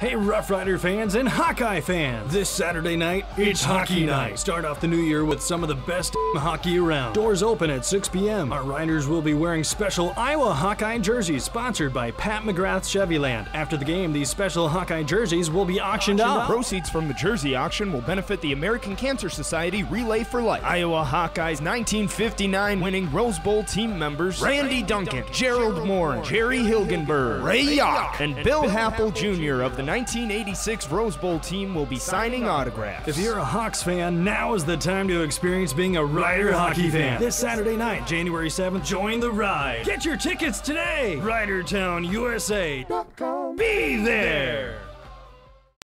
Hey, Rough Rider fans and Hawkeye fans! This Saturday night, it's hockey night. Start off the new year with some of the best hockey around. Doors open at 6 p.m. Our riders will be wearing special Iowa Hawkeye jerseys sponsored by Pat McGrath Chevyland. After the game, these special Hawkeye jerseys will be auctioned off. Proceeds from the jersey auction will benefit the American Cancer Society Relay for Life. Iowa Hawkeyes 1959 winning Rose Bowl team members Randy Duncan, Gerald Moore, Jerry Hilgenberg, Ray Jauch, and Bill Happel Jr. of the 1986 Rose Bowl team will be signing autographs. If you're a Hawks fan, now is the time to experience being a Rider hockey fan. This Saturday night, January 7th, join the ride. Get your tickets today. Ridertown USA. Be there.